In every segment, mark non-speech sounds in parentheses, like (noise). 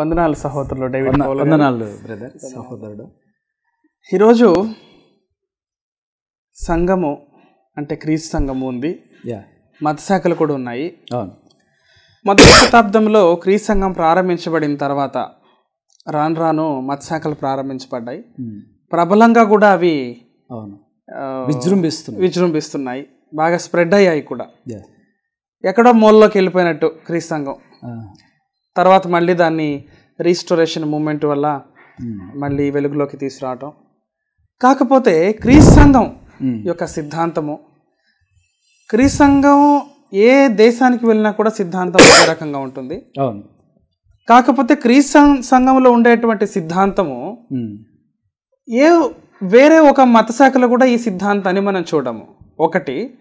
వందనాలు సహోదరులు డేవిడ్. వందనాలు బ్రదర్ సహోదరుడు. ఈరోజు సంఘము అంటే క్రీస్తు సంఘము ఉంది. యా. మత శాఖలు కూడా ఉన్నాయి. అవును. మొదటి శతాబ్దంలో క్రీస్తు సంఘం ప్రారంభించబడిన తర్వాత రాను రాను మత శాఖలు ప్రారంభించబడ్డాయి. ప్రబలంగా కూడా అవి విజృంభిస్తుంది విజృంభిస్తున్నాయి. బాగా స్ప్రెడ్ అయ్యాయి కూడా. ఎక్కడో మూలలోకి వెళ్ళిపోయినట్టు క్రీస్తు సంఘం. తర్వాత మళ్ళీ దాన్ని రీస్టోరేషన్ మూమెంట్ వల్ల. మళ్ళీ వెలుగులోకి తీసుకురావటం కాకపోతే క్రీస్తు సంఘం ఉమ్. యొక్క సిద్ధాంతము క్రీస్తు సంఘం ఏ దేశానికి వెళ్ళినా కూడా సిద్ధాంతం ఒకే రకంగా ఉంటుంది అవును కాకపోతే క్రీస్తు సం- సంఘంలో ఉండేటువంటి సిద్ధాంతము. ఏ వేరే ఒక మత శాఖలో కూడా ఈ సిద్ధాంతాన్ని మనం చూడము ఒకటి.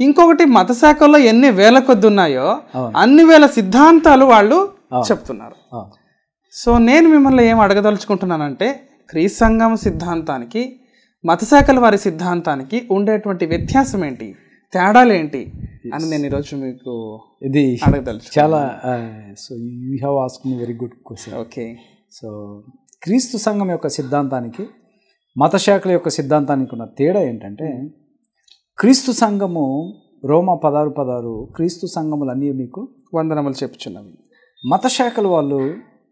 ఇంకొకటి మత శాఖల్లో ఎన్ని వేల కొద్ది ఉన్నాయో. అన్ని వేల సిద్ధాంతాలు వాళ్ళు చెప్తున్నారు. సో నేను మిమ్మల్ని ఏం అడగదలుచుకుంటున్నానంటే క్రీస్తు సంఘం సిద్ధాంతానికి మత శాఖల వారి సిద్ధాంతానికి ఉండేటువంటి వ్యత్యాసం ఏంటి తేడాలు ఏంటి అని నేను ఈరోజు మీకు ఇది అడగదలుచు చాలా so you have ask me very good question okay. So క్రీస్తు సంఘం యొక్క సిద్ధాంతానికి మత శాఖల యొక్క సిద్ధాంతానికి ఉన్న తేడా ఏంటంటే క్రీస్తు సంఘము రోమా పదారు పదారు క్రీస్తు సంఘములన్నీ మీకు వందనములు చెప్పుచున్నవి. మత శాఖల వాళ్ళు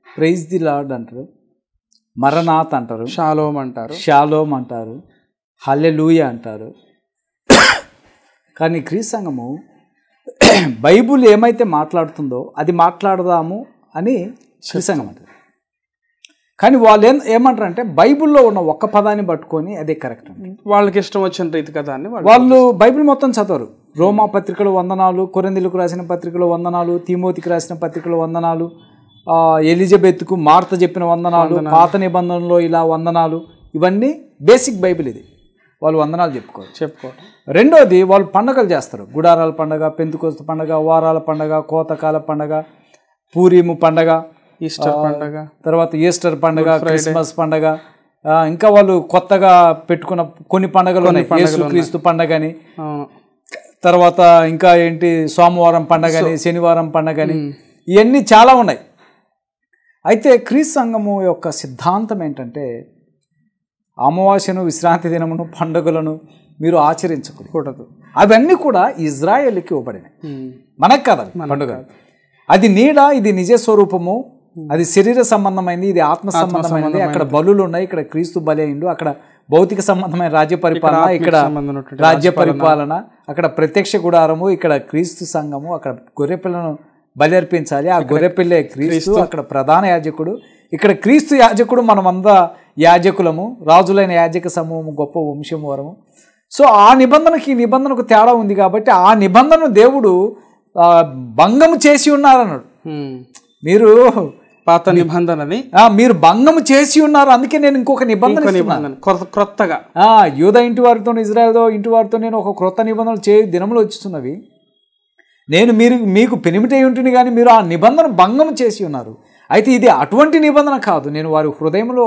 ప్రైజ్ ది లార్డ్ అంటారు మరణాత్ అంటారు షాలోమ్ అంటారు. షాలోమ్ అంటారు హల్లెలూయ అంటారు. కానీ క్రీస్తు సంఘము బైబుల్ ఏమైతే మాట్లాడుతుందో అది మాట్లాడదాము అని క్రీస్తు సంఘం అంటారు కానీ వాళ్ళు ఏం ఏమంటారు అంటే బైబిల్లో ఉన్న ఒక్క పదాన్ని పట్టుకొని అదే కరెక్ట్ వాళ్ళకి ఇష్టం వచ్చిన రీతి కదా అని వాళ్ళు బైబిల్ మొత్తం చదవరు. రోమా పత్రికలు వందనాలు కొరిందులకు రాసిన పత్రికలు వందనాలు తిమోతికి రాసిన పత్రికలు వందనాలు ఎలిజబెత్కు మార్త చెప్పిన వందనాలు పాత నిబంధనలో ఇలా వందనాలు ఇవన్నీ బేసిక్ బైబిల్ ఇది. వాళ్ళు వందనాలు చెప్పుకోరు చెప్పుకోవడం రెండోది వాళ్ళు పండగలు చేస్తారు. గుడారాల పండగ పెంతుకోస్తు పండగ వారాల పండగ కోతకాల పండగ పూరీము పండగ ఈస్టర్ పండగ తర్వాత ఈస్టర్ పండగ క్రిస్మస్ పండగ ఇంకా వాళ్ళు కొత్తగా పెట్టుకున్న కొన్ని పండగలు ఉన్నాయి. యేసుక్రీస్తు పండగ అని తర్వాత ఇంకా ఏంటి సోమవారం పండగని శనివారం పండగని ఇవన్నీ చాలా ఉన్నాయి. అయితే క్రీస్తు సంఘము యొక్క సిద్ధాంతం ఏంటంటే అమావాస్యను విశ్రాంతి దినమును పండుగలను మీరు ఆచరించకూడదు. కూడదు. అవన్నీ కూడా ఇజ్రాయేల్కి ఇవ్వబడినాయి. మనకు కాదు పండుగ అది నీడ ఇది నిజ స్వరూపము అది శరీర సంబంధమైనది ఇది ఆత్మ సంబంధమైనది. అక్కడ బలులు ఉన్నాయి ఇక్కడ క్రీస్తు బలి అయిండు అక్కడ భౌతిక సంబంధమైన రాజ్య పరిపాలన ఇక్కడ రాజ్య పరిపాలన. అక్కడ ప్రత్యక్ష గుడారము ఇక్కడ క్రీస్తు సంఘము అక్కడ గొర్రెపిల్లను బలి అర్పించాలి ఆ గొర్రెపిల్లే క్రీస్తు అక్కడ ప్రధాన యాజకుడు. ఇక్కడ క్రీస్తు యాజకుడు మనమంతా యాజకులము రాజులైన యాజక సమూహము గొప్ప వంశము వరము. సో ఆ నిబంధనకి ఈ నిబంధనకు తేడా ఉంది కాబట్టి ఆ నిబంధనను దేవుడు భంగము చేసి ఉన్నారన్నాడు. ఉమ్. మీరు పాత నిబంధనని. మీరు భంగము చేసి ఉన్నారు అందుకే నేను ఇంకొక నిబంధన. నిబంధన క్రొత్తగా. యూద ఇంటి వారితో ఇజ్రాయల్తో ఇంటి వారితో నేను ఒక క్రొత్త నిబంధనలు చే దినములు వచ్చుతున్నవి. నేను మీరు మీకు పెనిమిటి ఉంటుంది కానీ మీరు ఆ నిబంధన భంగం చేసి ఉన్నారు. అయితే ఇది అటువంటి నిబంధన కాదు. నేను వారి హృదయంలో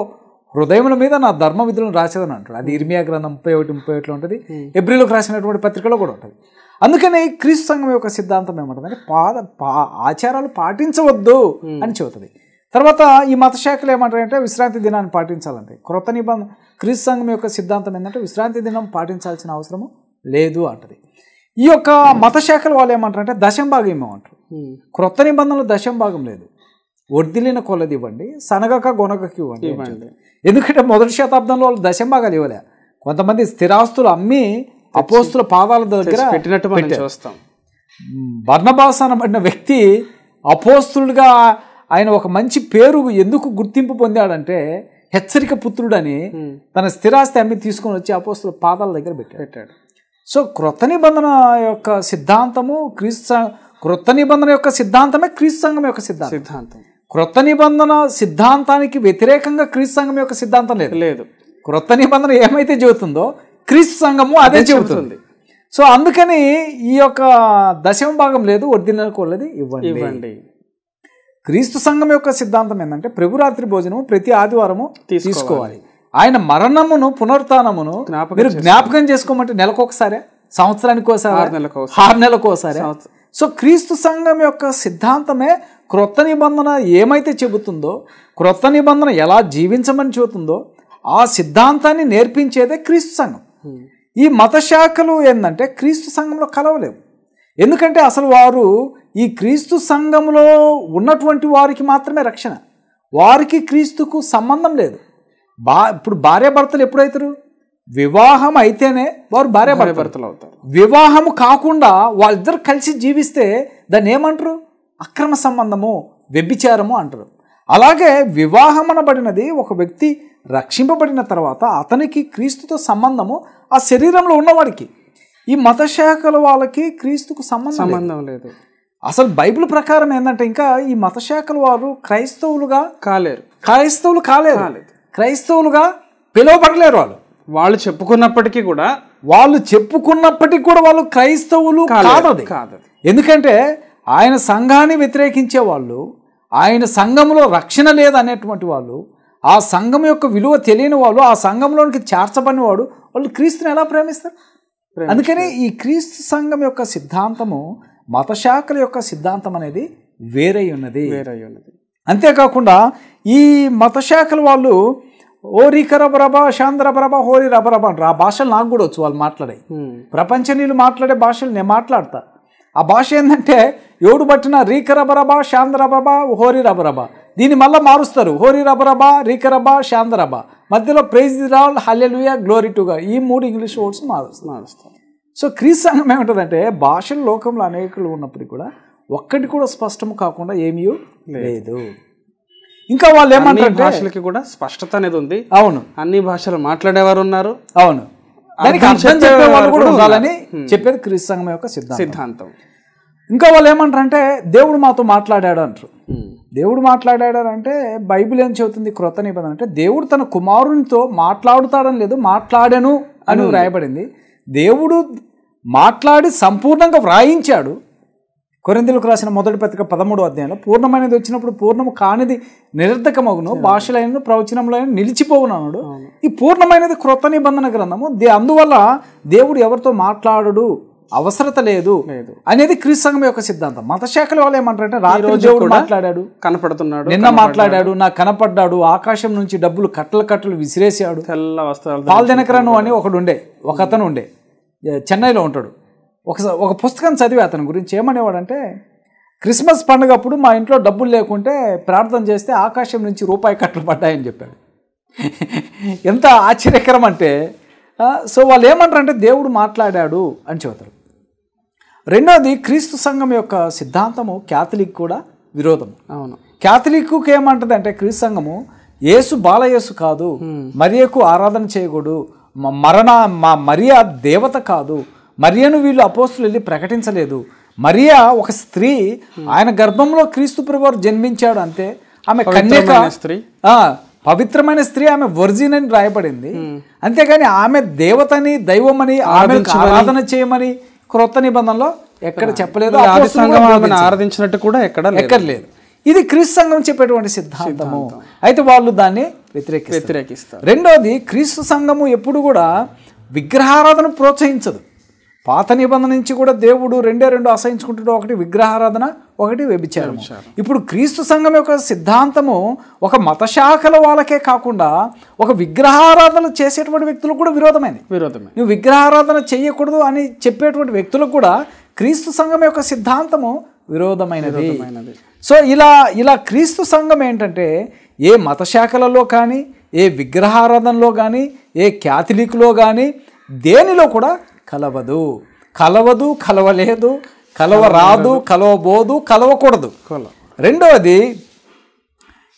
హృదయముల మీద నా ధర్మ విధులను రాసేదని అంటాడు అది ఇర్మియా గ్రంథం ముప్పై ఒకటి ముప్పై ఒకటిలో ఉంటుంది. ఎబ్రిలోకి రాసినటువంటి పత్రికలో కూడా ఉంటుంది. అందుకని క్రీస్తు సంఘం యొక్క సిద్ధాంతం ఏమంటుందంటే పాద పా ఆచారాలు పాటించవద్దు అని చెబుతుంది. తర్వాత ఈ మత శాఖలు ఏమంటారంటే విశ్రాంతి దినాన్ని పాటించాలంటే క్రొత్త నిబంధన క్రీస్తు సంఘం యొక్క సిద్ధాంతం ఏంటంటే విశ్రాంతి దినం పాటించాల్సిన అవసరము లేదు అంటది. ఈ యొక్క మత శాఖలు వాళ్ళు ఏమంటారంటే దశం భాగం ఏమంటారు. క్రొత్త నిబంధనలు దశం భాగం లేదు. వర్దిలిన కొలది ఇవ్వండి సనగక గొనగకి ఇవ్వండి. ఎందుకంటే మొదటి శతాబ్దంలో వాళ్ళు దశం భాగాలు ఇవ్వలే. కొంతమంది స్థిరాస్తులు అమ్మి అపోస్తుల పాదాల దగ్గర పెట్టినట్టు చూస్తాం. బర్ణబాస్ అనబడిన వ్యక్తి అపోస్తులుగా ఆయన ఒక మంచి పేరు ఎందుకు గుర్తింపు పొందాడంటే హెచ్చరిక పుత్రుడని తన స్థిరాస్తి అమ్మి తీసుకొని వచ్చి అపోస్తుల పాదాల దగ్గర పెట్టాడు. పెట్టాడు. సో క్రొత్త నిబంధన యొక్క సిద్ధాంతము క్రీస్తు క్రొత్త నిబంధన యొక్క సిద్ధాంతమే క్రీస్తు సంఘం యొక్క సిద్ధాంతం. సిద్ధాంతం. క్రొత్త నిబంధన సిద్ధాంతానికి వ్యతిరేకంగా క్రీస్తు సంఘం యొక్క సిద్ధాంతం లేదు. లేదు. క్రొత్త నిబంధన ఏమైతే చెబుతుందో క్రీస్తు సంఘము అదే చెబుతుంది. సో అందుకని ఈ యొక్క దశమ భాగం లేదు ఒరిజినల్ ఇవ్వండి. ఇవ్వండి. క్రీస్తు సంఘం యొక్క సిద్ధాంతం ఏంటంటే ప్రభురాత్రి భోజనము ప్రతి ఆదివారము తీసుకోవాలి. ఆయన మరణమును పునరుత్నమును జ్ఞాపకం మీరు జ్ఞాపకం చేసుకోమంటే నెలకొకసారి సంవత్సరానికి ఒకసారి? ఆరు నెలలకు ఒకసారి. ఆరు నెలలకు ఒకసారి? సో క్రీస్తు సంఘం యొక్క సిద్ధాంతమే క్రొత్త నిబంధన ఏమైతే చెబుతుందో క్రొత్త నిబంధన ఎలా జీవించమని చెబుతుందో ఆ సిద్ధాంతాన్ని నేర్పించేదే క్రీస్తు సంఘం. ఈ మత శాఖలు ఏంటంటే క్రీస్తు సంఘంలో కలవలేవు. ఎందుకంటే అసలు వారు ఈ క్రీస్తు సంఘంలో ఉన్నటువంటి వారికి మాత్రమే రక్షణ. వారికి క్రీస్తుకు సంబంధం లేదు. బా ఇప్పుడు భార్యాభర్తలు ఎప్పుడైతారు? వివాహం అయితేనే వారు భార్యాభర్తలు. భర్తలు అవుతారు. వివాహము కాకుండా వాళ్ళిద్దరు కలిసి జీవిస్తే దాన్ని ఏమంటారు? అక్రమ సంబంధము వ్యభిచారము అంటారు. అలాగే వివాహం అనబడినది ఒక వ్యక్తి రక్షింపబడిన తర్వాత అతనికి క్రీస్తుతో సంబంధము ఆ శరీరంలో ఉన్నవాడికి. ఈ మత శాఖల వాళ్ళకి క్రీస్తుకు సంబంధం. సంబంధం లేదు. అసలు బైబిల్ ప్రకారం ఏంటంటే ఇంకా ఈ మత శాఖల వారు క్రైస్తవులుగా కాలేరు. క్రైస్తవులు కాలేరు. క్రైస్తవులుగా పిలువబడలేరు వాళ్ళు. వాళ్ళు చెప్పుకున్నప్పటికీ కూడా వాళ్ళు చెప్పుకున్నప్పటికీ కూడా వాళ్ళు క్రైస్తవులు కాదు అది కాదు. ఎందుకంటే ఆయన సంఘాన్ని వ్యతిరేకించే వాళ్ళు ఆయన సంఘంలో రక్షణ లేదనేటువంటి వాళ్ళు ఆ సంఘం యొక్క విలువ తెలియని వాళ్ళు ఆ సంఘంలోనికి చేర్చబడిన వాడు వాళ్ళు క్రీస్తుని ఎలా ప్రేమిస్తారు. అందుకని ఈ క్రీస్తు సంఘం యొక్క సిద్ధాంతము మత శాఖల యొక్క సిద్ధాంతం అనేది వేరై ఉన్నది. వేరై ఉన్నది. అంతేకాకుండా ఈ మత శాఖల వాళ్ళు ఓరి కరబరబ శాంద్రబరబ హోరి రబరబ అంటారు. ఆ భాషలు నాకు కూడా వచ్చు వాళ్ళు మాట్లాడే. ప్రపంచ నీళ్ళు మాట్లాడే భాషలు నేను మాట్లాడతా. ఆ భాష ఏంటంటే ఎవడు పట్టిన రీకరబరబ శాంద్రబరబ హోరి రబరబ దీన్ని మళ్ళీ మారుస్తారు. హోరి రబరబ రీకరబ శాంద్రబ మధ్యలో ప్రైజ్ రాల్ హల్లెలుయా గ్లోరీ టుగా ఈ మూడు ఇంగ్లీష్ వర్డ్స్ మారుస్తారు. మారుస్తాం సో క్రీస్ సంఘం ఏముంటుందంటే భాషల లోకంలో అనేకులు ఉన్నప్పటికీ కూడా ఒక్కటి కూడా స్పష్టం కాకుండా ఏమీ లేదు. ఇంకా వాళ్ళు అన్ని ఏమంటారంటే భాషలకి కూడా స్పష్టత అనేది ఉంది. అవును. అన్ని భాషలు మాట్లాడేవారు ఉన్నారు. అవును. దానికి అర్థం చెప్పే వాళ్ళు కూడా ఉండాలని చెప్పేది క్రీస్తు సంఘం యొక్క సిద్ధాంతం. సిద్ధాంతం. ఇంకా వాళ్ళు ఏమంటారంటే దేవుడు మాతో మాట్లాడాడు అంటారు. దేవుడు మాట్లాడాడు అంటే బైబిల్ ఏం చెబుతుంది? క్రొత్త నిబంధన అంటే దేవుడు తన కుమారునితో మాట్లాడుతాడని లేదు మాట్లాడాను అని వ్రాయబడింది. దేవుడు మాట్లాడి సంపూర్ణంగా వ్రాయించాడు. కొరిందులకు రాసిన మొదటి పత్రిక పదమూడు అధ్యాయంలో పూర్ణమైనది వచ్చినప్పుడు పూర్ణము కానిది నిరర్ధకమగును భాషలైన ప్రవచనంలో నిలిచిపోవును అన్నాడు. ఈ పూర్ణమైనది క్రొత్త నిబంధన గ్రంథము. దే అందువల్ల దేవుడు ఎవరితో మాట్లాడడు అవసరత లేదు. అనేది క్రీస్తు సంఘం యొక్క సిద్ధాంతం. మత శాఖల వాళ్ళు ఏమంటారంటే రాత్రి దేవుడు మాట్లాడాడు. కనపడుతున్నాడు నిన్న మాట్లాడాడు నాకు కనపడ్డాడు ఆకాశం నుంచి డబ్బులు కట్టలు కట్టలు విసిరేసాడు తెల్ల వస్త్రాలు పాల్ దినకరను అని ఒకడు ఉండే ఒక అతను ఉండే. చెన్నైలో ఉంటాడు. ఒక ఒక పుస్తకం చదివి అతని గురించి ఏమనేవాడంటే క్రిస్మస్ పండుగ అప్పుడు మా ఇంట్లో డబ్బులు లేకుంటే ప్రార్థన చేస్తే ఆకాశం నుంచి రూపాయి కట్టలు పడ్డాయని చెప్పాడు. (laughs) ఎంత ఆశ్చర్యకరం అంటే సో వాళ్ళు ఏమంటారంటే దేవుడు మాట్లాడాడు అని చెబుతారు. రెండోది క్రీస్తు సంఘం యొక్క సిద్ధాంతము క్యాథలిక్ కూడా విరోధం. అవును. క్యాథలిక్కు ఏమంటది అంటే క్రీస్తు సంఘము యేసు బాలయేసు కాదు మరియకు ఆరాధన చేయకూడదు మరణ మా మరియా దేవత కాదు. మరియను వీళ్ళు అపోస్తులు వెళ్ళి ప్రకటించలేదు. మరియా ఒక స్త్రీ ఆయన గర్భంలో క్రీస్తు ప్రభువారు జన్మించాడు అంతే. ఆమె కన్యక స్త్రీ. ఆ, పవిత్రమైన స్త్రీ ఆమె వర్జిన్ అని రాయబడింది. అంతేగాని ఆమె దేవతని దైవమని ఆమె ఆరాధన చేయమని క్రొత్త నిబంధనలో ఎక్కడ చెప్పలేదు. ఆరాధించినట్టు కూడా ఎక్కడ ఎక్కడ లేదు. ఇది క్రీస్తు సంఘం చెప్పేటువంటి సిద్ధాంతము. అయితే వాళ్ళు దాన్ని వ్యతిరేకిస్తారు వ్యతిరేకిస్తారు రెండోది క్రీస్తు సంఘము ఎప్పుడు కూడా విగ్రహారాధన ప్రోత్సహించదు. పాత నిబంధన నుంచి కూడా దేవుడు రెండే రెండు అసహించుకుంటాడు ఒకటి విగ్రహారాధన ఒకటి వ్యభిచారం. ఇప్పుడు క్రీస్తు సంఘం యొక్క సిద్ధాంతము ఒక మత శాఖల వాళ్ళకే కాకుండా ఒక విగ్రహారాధన చేసేటువంటి వ్యక్తులకు కూడా విరోధమైంది. విరోధమే. నువ్వు విగ్రహారాధన చేయకూడదు అని చెప్పేటువంటి వ్యక్తులకు కూడా క్రీస్తు సంఘం యొక్క సిద్ధాంతము విరోధమైనది. సో ఇలా ఇలా క్రీస్తు సంఘం ఏంటంటే ఏ మత శాఖలలో కానీ ఏ విగ్రహారాధనలో కానీ ఏ క్యాథలిక్లో కానీ దేనిలో కూడా కలవదు. కలవదు కలవలేదు కలవరాదు కలవబోదు కలవకూడదు. కొల రెండవది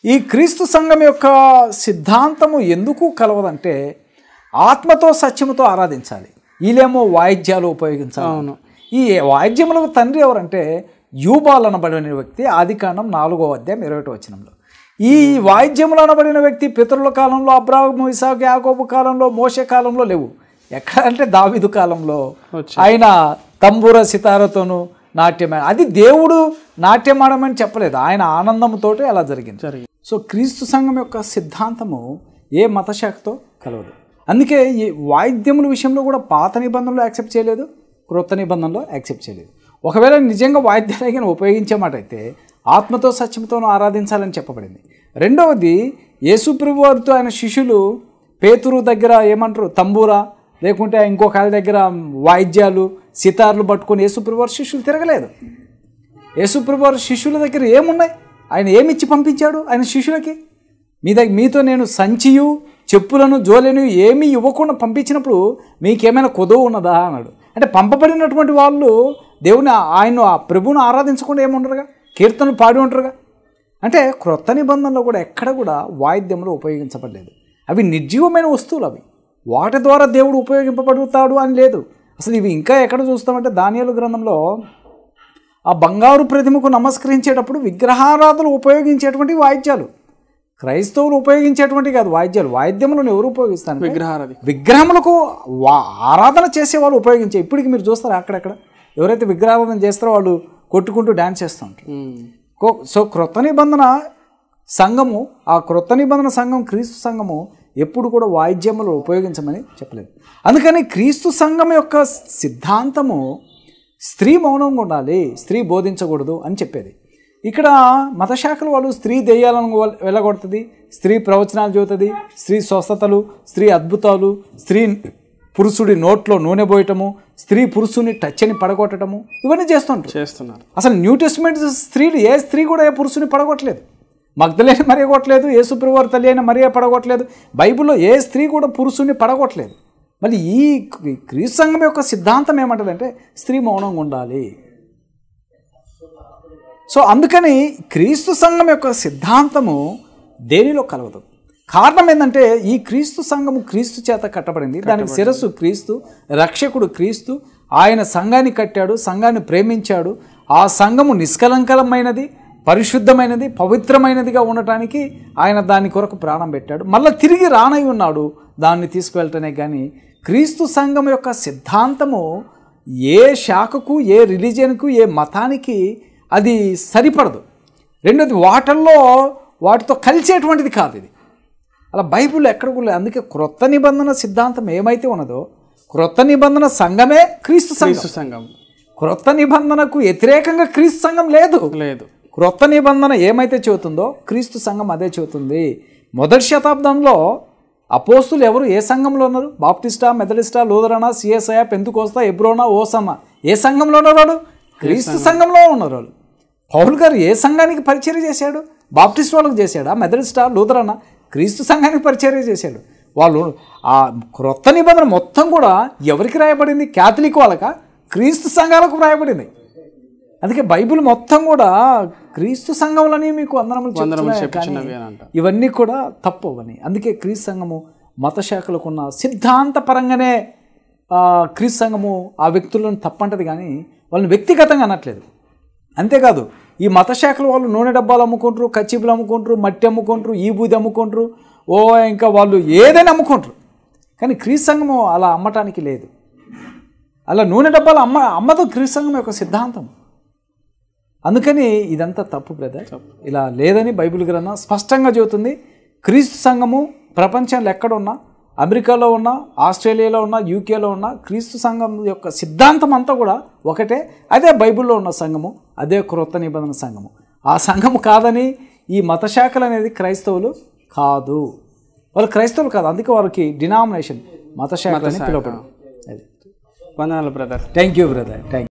ఈ క్రీస్తు సంఘం యొక్క సిద్ధాంతము ఎందుకు కలవదంటే ఆత్మతో సత్యముతో ఆరాధించాలి. వీళ్ళేమో వాయిద్యాలు ఉపయోగించాలి. అవును. ఈ వాయిద్యములకు తండ్రి ఎవరంటే యూబాల్ అనబడిన వ్యక్తి ఆదికాండం నాలుగో అధ్యాయం ఇరవై వచనంలో. ఈ వాయిద్యములు అనబడిన వ్యక్తి పితరుల కాలంలో అబ్రాహము ఇసాకు యాకోబు కాలంలో మోసే కాలంలో లేవు. ఎక్కడ అంటే దావిదు కాలంలో. ఆయన తంబూర సితారతోనూ నాట్యం అది దేవుడు నాట్యం ఆడమని చెప్పలేదు. ఆయన ఆనందంతోటి అలా జరిగింది. జరిగింది. సో క్రీస్తు సంఘం యొక్క సిద్ధాంతము ఏ మత శాఖతో కలవదు. అందుకే ఈ వాయిద్యముల విషయంలో కూడా పాత నిబంధనలో యాక్సెప్ట్ చేయలేదు క్రొత్త నిబంధనలో యాక్సెప్ట్ చేయలేదు. ఒకవేళ నిజంగా వాయిద్యాలకి ఉపయోగించే మాట అయితే ఆత్మతో సత్యంతోనూ ఆరాధించాలని చెప్పబడింది. రెండవది యేసుప్రభు వారితో ఆయన శిష్యులు పేతురు దగ్గర ఏమంటారు? తంబూరా లేకుంటే ఇంకొక వాళ్ళ దగ్గర వాయిద్యాలు సితార్లు పట్టుకొని యేసుప్రభు వారి శిష్యులు తిరగలేదు. యేసుప్రభు వారి శిష్యుల దగ్గర ఏమున్నాయి? ఆయన ఏమిచ్చి పంపించాడు ఆయన శిష్యులకి? మీ దగ్గర మీతో నేను సంచియు చెప్పులను జోలెను ఏమీ ఇవ్వకుండా పంపించినప్పుడు మీకేమైనా కొదవు ఉన్నదా? అన్నాడు. అంటే పంపబడినటువంటి వాళ్ళు దేవుని ఆయన ఆ ప్రభువును ఆరాధించకుండా ఏముండరుగా కీర్తనలు పాడి ఉంటారుగా. అంటే క్రొత్త నిబంధనలో కూడా ఎక్కడ కూడా వాయిద్యములు ఉపయోగించబడలేదు. అవి నిర్జీవమైన వస్తువులు అవి. వాటి ద్వారా దేవుడు ఉపయోగింపబడుతాడు అని లేదు. అసలు ఇవి ఇంకా ఎక్కడ చూస్తామంటే దానియాలు గ్రంథంలో ఆ బంగారు ప్రతిమకు నమస్కరించేటప్పుడు విగ్రహారాధనలు ఉపయోగించేటువంటి వాయిద్యాలు. క్రైస్తవులు ఉపయోగించేటువంటి కాదు వాయిద్యాలు. వాయిద్యములను ఎవరు ఉపయోగిస్తారు విగ్రహారాధి. విగ్రహములకు వా- ఆరాధన చేసే వాళ్ళు ఉపయోగించే. ఇప్పటికి మీరు చూస్తారు అక్కడక్కడ? ఎవరైతే విగ్రహారాధన చేస్తారో వాళ్ళు కొట్టుకుంటూ డ్యాన్స్ చేస్తూ ఉంటారు. సో క్రొత్త నిబంధన సంఘము ఆ క్రొత్త నిబంధన సంఘం క్రీస్తు సంఘము ఎప్పుడు కూడా వాయిద్యములు ఉపయోగించమని చెప్పలేదు. అందుకని క్రీస్తు సంఘం యొక్క సిద్ధాంతము స్త్రీ మౌనంగా ఉండాలి స్త్రీ బోధించకూడదు అని చెప్పేది. ఇక్కడ మతశాఖల వాళ్ళు స్త్రీ దెయ్యాలను వెళ్ళగొడుతుంది స్త్రీ ప్రవచనాలు చెబుతుంది స్త్రీ స్వస్థతలు స్త్రీ అద్భుతాలు స్త్రీ పురుషుడి నోట్లో నూనె పోయటము స్త్రీ పురుషుని టచ్ అని పడగొట్టడము ఇవన్నీ చేస్తుంటారు. చేస్తున్నారు. అసలు న్యూ టెస్ట్మెంట్ స్త్రీలు ఏ స్త్రీ కూడా ఏ పురుషుని పడగొట్టలేదు. మగ్ధలేని మరియ కొట్టలేదు యేసుప్రభువారి తల్లి అయిన మరియ పడగొట్టలేదు. బైబిల్లో ఏ స్త్రీ కూడా పురుషుని పడగొట్టలేదు. మళ్ళీ ఈ క్రీస్తు సంఘం యొక్క సిద్ధాంతం ఏమంటదంటే స్త్రీ మౌనంగా ఉండాలి. సో అందుకని క్రీస్తు సంఘం యొక్క సిద్ధాంతము దేనిలో కలవదు? కారణం ఏంటంటే ఈ క్రీస్తు సంఘము క్రీస్తు చేత కట్టబడింది. దానికి శిరస్సు క్రీస్తు రక్షకుడు క్రీస్తు ఆయన సంఘాన్ని కట్టాడు సంఘాన్ని ప్రేమించాడు. ఆ సంఘము నిష్కలంకలమైనది పరిశుద్ధమైనది పవిత్రమైనదిగా ఉండటానికి ఆయన దాని కొరకు ప్రాణం పెట్టాడు. మళ్ళీ తిరిగి రానై ఉన్నాడు దాన్ని తీసుకువెళ్ళటనే కానీ క్రీస్తు సంఘం యొక్క సిద్ధాంతము ఏ శాఖకు ఏ రిలీజియన్కు ఏ మతానికి అది సరిపడదు. రెండోది వాటల్లో వాటితో కలిసేటువంటిది కాదు ఇది. అలా బైబిల్ ఎక్కడ కూడా లేదు. అందుకే క్రొత్త నిబంధన సిద్ధాంతం ఏమైతే ఉన్నదో క్రొత్త నిబంధన సంఘమే క్రీస్తు సంఘం. సంఘం. క్రొత్త నిబంధనకు వ్యతిరేకంగా క్రీస్తు సంఘం లేదు. లేదు. క్రొత్త నిబంధన ఏమైతే చెబుతుందో క్రీస్తు సంఘం అదే చెబుతుంది. మొదటి శతాబ్దంలో అపోస్తులు ఎవరు? ఏ సంఘంలో ఉన్నారు? బాప్టిస్టా మెథడిస్టా లూదరనా సిఎస్ఐ పెంతుకోస్తా ఎబ్రోనా ఓసమ్మ ఏ సంఘంలో ఉన్నారు వాళ్ళు క్రీస్తు సంఘంలో ఉన్నారు వాళ్ళు. పౌల్ గారు ఏ సంఘానికి పరిచర్య చేశాడు? బాప్టిస్ట్ వాళ్ళకి చేశాడా? మెథడిస్టా లూదరనా క్రీస్తు సంఘానికి పరిచర్య చేశాడు. వాళ్ళు ఆ క్రొత్త నిబంధన మొత్తం కూడా ఎవరికి రాయబడింది? క్యాథలిక్ వాళ్ళక? క్రీస్తు సంఘాలకు రాయబడింది. అందుకే బైబిల్ మొత్తం కూడా క్రీస్తు సంఘంలోని మీకు అంట ఇవన్నీ కూడా తప్పు అవని అందుకే క్రీస్తు సంఘము మత శాఖలకు ఉన్న సిద్ధాంతపరంగానే క్రీస్తు సంఘము ఆ వ్యక్తులను తప్పంటది కానీ వాళ్ళని వ్యక్తిగతంగా అనట్లేదు. అంతేకాదు ఈ మత శాఖల వాళ్ళు నూనె డబ్బాలు అమ్ముకుంటారు కచ్చిపులు అమ్ముకుంటారు మట్టి అమ్ముకుంటారు ఈ బూది అమ్ముకుంటారు ఓ ఇంకా వాళ్ళు ఏదైనా అమ్ముకుంటారు. కానీ క్రీస్తు సంఘము అలా అమ్మటానికి లేదు. అలా నూనె డబ్బాలు అమ్మ అమ్మదు క్రీస్తు సంఘం యొక్క సిద్ధాంతం. అందుకని ఇదంతా తప్పు బ్రదర్. ఇలా లేదని బైబిల్ గ్రంథం స్పష్టంగా చెబుతుంది. క్రీస్తు సంఘము ప్రపంచంలో ఎక్కడున్నా అమెరికాలో ఉన్న ఆస్ట్రేలియాలో ఉన్న యూకేలో ఉన్న క్రీస్తు సంఘం యొక్క సిద్ధాంతం అంతా కూడా ఒకటే. అదే బైబిల్లో ఉన్న సంఘము అదే క్రొత్త నిబంధన సంఘము. ఆ సంఘము కాదని ఈ మత శాఖలు అనేది క్రైస్తవులు కాదు. వాళ్ళు క్రైస్తవులు కాదు అందుకే వారికి డినామినేషన్ మత శాఖలు అని పిలువబడు. వందనాలు brother. Thank you brother thank